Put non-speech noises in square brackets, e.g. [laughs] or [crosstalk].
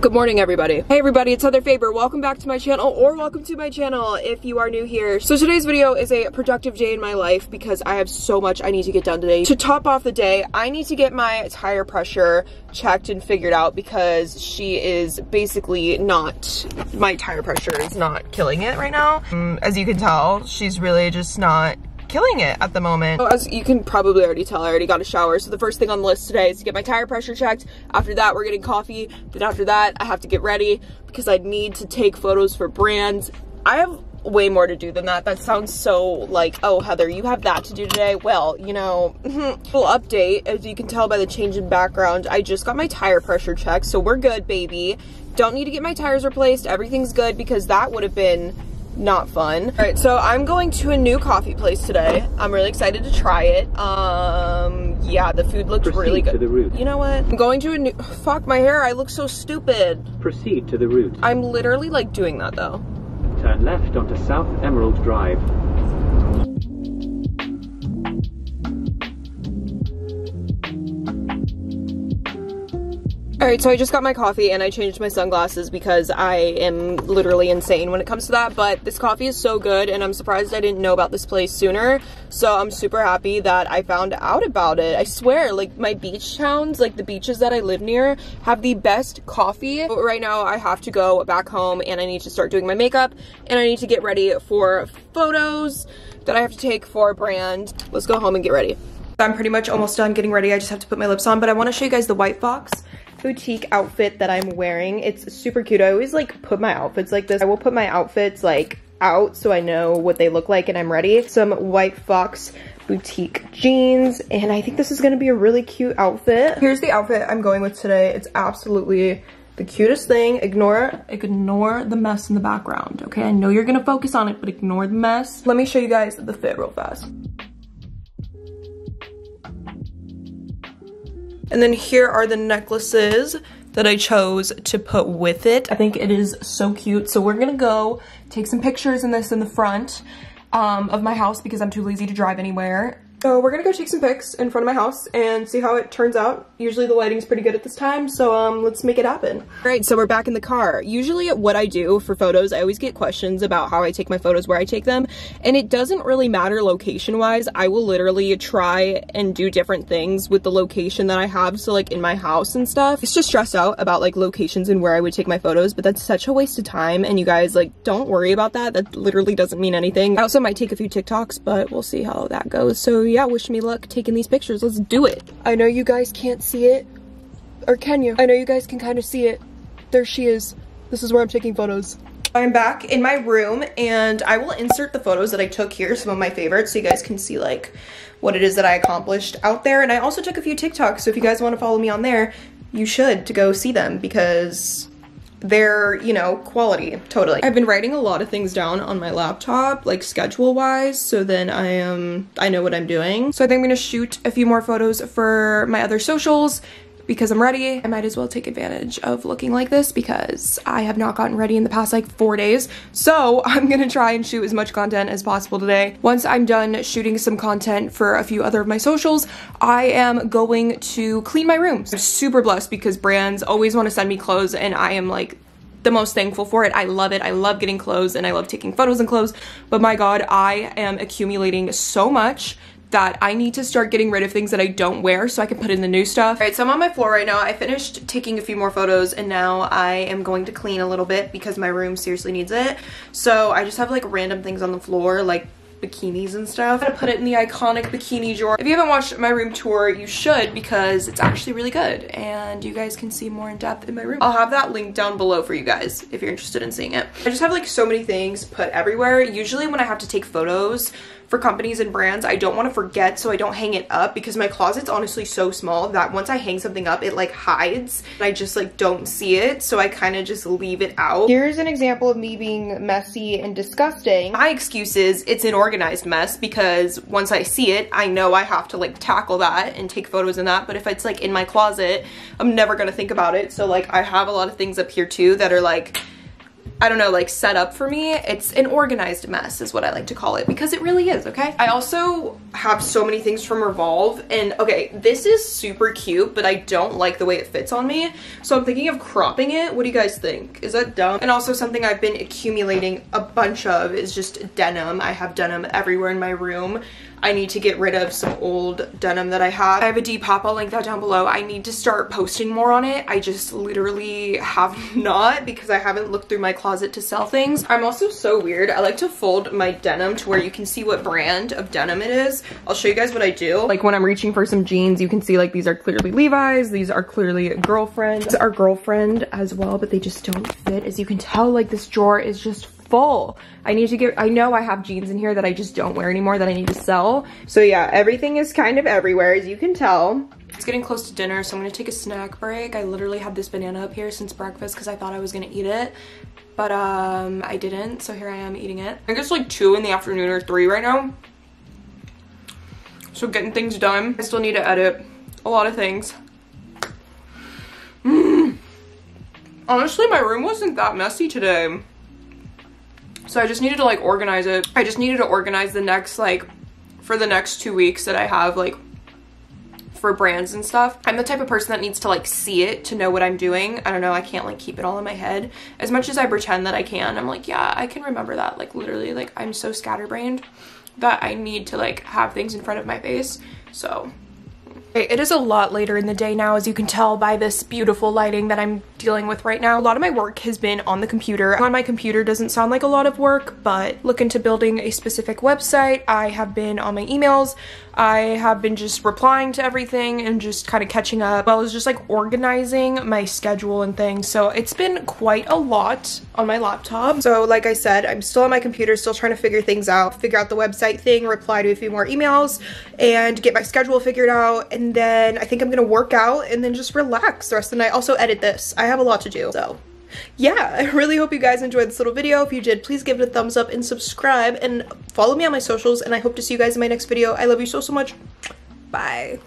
Good morning, everybody. Hey, everybody, it's Heather Faber. Welcome back to my channel, or welcome to my channel if you are new here. So today's video is a productive day in my life because I have so much I need to get done today. To top off the day, I need to get my tire pressure checked and figured out because she is basically not, my tire pressure is not killing it right now. Um, as you can tell, she's really just not killing it at the moment. as you can probably already tell, I already got a shower. So the first thing on the list today is to get my tire pressure checked. After that, we're getting coffee. Then after that, I have to get ready because I need to take photos for brands. I have way more to do than that. That sounds so like, oh, Heather, you have that to do today. Well, you know, [laughs] little update. As you can tell by the change in background, I just got my tire pressure checked. So we're good, baby. Don't need to get my tires replaced. Everything's good because that would have been not fun. All right, so I'm going to a new coffee place today. I'm really excited to try it. Um, yeah, the food looks Proceed really good. to the route. You know what? I'm going to a new, fuck my hair, I look so stupid. Proceed to the route. I'm literally like doing that though. Turn left onto South Emerald Drive. All right, so I just got my coffee and I changed my sunglasses because I am literally insane when it comes to that, but this coffee is so good and I'm surprised I didn't know about this place sooner. So I'm super happy that I found out about it. I swear, like my beach towns, like the beaches that I live near have the best coffee. But right now I have to go back home and I need to start doing my makeup and I need to get ready for photos that I have to take for a brand. Let's go home and get ready. I'm pretty much almost done getting ready. I just have to put my lips on, but I want to show you guys the White Fox boutique outfit that I'm wearing. It's super cute. I always like put my outfits like this. I will put my outfits like out so I know what they look like and I'm ready. Some White Fox boutique jeans and I think this is gonna be a really cute outfit. Here's the outfit I'm going with today. It's absolutely the cutest thing. Ignore, it. ignore the mess in the background, okay? I know you're gonna focus on it, but ignore the mess. Let me show you guys the fit real fast. And then here are the necklaces that I chose to put with it. I think it is so cute. So we're gonna go take some pictures in this in the front um, of my house because I'm too lazy to drive anywhere. So we're gonna go take some pics in front of my house and see how it turns out. Usually the lighting's pretty good at this time, so um, let's make it happen. All right, so we're back in the car. Usually what I do for photos, I always get questions about how I take my photos, where I take them, and it doesn't really matter location-wise. I will literally try and do different things with the location that I have, so like in my house and stuff. It's just stressed out about like locations and where I would take my photos, but that's such a waste of time, and you guys like don't worry about that. That literally doesn't mean anything. I also might take a few TikToks, but we'll see how that goes. So yeah, wish me luck taking these pictures. Let's do it. I know you guys can't see it. Or can you? I know you guys can kind of see it. There she is. This is where I'm taking photos. I'm back in my room and I will insert the photos that I took here, some of my favorites, so you guys can see like what it is that I accomplished out there. And I also took a few TikToks, so if you guys want to follow me on there, you should to go see them because they're, you know, quality, totally. I've been writing a lot of things down on my laptop, like schedule wise, so then I am, I know what I'm doing. So I think I'm gonna shoot a few more photos for my other socials because I'm ready. I might as well take advantage of looking like this because I have not gotten ready in the past like four days. So [laughs] I'm gonna try and shoot as much content as possible today. Once I'm done shooting some content for a few other of my socials, I am going to clean my room. I'm super blessed because brands always wanna send me clothes and I am like the most thankful for it. I love it. I love getting clothes and I love taking photos in clothes. But my God, I am accumulating so much that I need to start getting rid of things that I don't wear so I can put in the new stuff. All right, so I'm on my floor right now. I finished taking a few more photos and now I am going to clean a little bit because my room seriously needs it. So I just have like random things on the floor like bikinis and stuff. I'm gonna put it in the iconic bikini drawer. If you haven't watched my room tour, you should because it's actually really good and you guys can see more in depth in my room. I'll have that link down below for you guys if you're interested in seeing it. I just have like so many things put everywhere. Usually when I have to take photos for companies and brands, I don't want to forget so I don't hang it up because my closet's honestly so small that once I hang something up, it like hides. And I just like don't see it, so I kind of just leave it out. Here's an example of me being messy and disgusting. My excuse is it's an organized mess because once I see it, I know I have to like tackle that and take photos in that, but if it's like in my closet, I'm never gonna think about it. So like I have a lot of things up here too that are like I don't know, like set up for me. It's an organized mess is what I like to call it because it really is, okay? I also have so many things from Revolve and okay, this is super cute, but I don't like the way it fits on me. So I'm thinking of cropping it. What do you guys think? Is that dumb? And also something I've been accumulating a bunch of is just denim. I have denim everywhere in my room. I need to get rid of some old denim that I have. I have a Depop, I'll link that down below. I need to start posting more on it. I just literally have [laughs] not because I haven't looked through my closet to sell things. I'm also so weird. I like to fold my denim to where you can see what brand of denim it is. I'll show you guys what I do. Like when I'm reaching for some jeans, you can see like these are clearly Levi's, these are clearly Girlfriend. These are Girlfriend as well, but they just don't fit. As you can tell, like this drawer is just full. I need to get, I know I have jeans in here that I just don't wear anymore that I need to sell. So yeah, everything is kind of everywhere as you can tell. It's getting close to dinner, so I'm gonna take a snack break. I literally had this banana up here since breakfast because I thought I was gonna eat it, but um, I didn't, so here I am eating it. I think it's like two in the afternoon or three right now. So getting things done. I still need to edit a lot of things. Mm. Honestly, my room wasn't that messy today. So I just needed to like organize it. I just needed to organize the next like for the next two weeks that I have like for brands and stuff. I'm the type of person that needs to like see it to know what I'm doing. I don't know, I can't like keep it all in my head. As much as I pretend that I can, I'm like, yeah, I can remember that. Like literally, like I'm so scatterbrained that I need to like have things in front of my face. So it is a lot later in the day now, as you can tell by this beautiful lighting that I'm dealing with right now. A lot of my work has been on the computer. On my computer doesn't sound like a lot of work, but look into building a specific website. I have been on my emails. I have been just replying to everything and just kind of catching up. I was just like organizing my schedule and things. So it's been quite a lot on my laptop. So like I said, I'm still on my computer, still trying to figure things out, figure out the website thing, reply to a few more emails, and get my schedule figured out. And then I think I'm gonna work out and then just relax the rest of the night. Also edit this. I have a lot to do, so yeah, [laughs] I really hope you guys enjoyed this little video. If you did, please give it a thumbs up and subscribe and follow me on my socials and I hope to see you guys in my next video. I love you so, so much. Bye.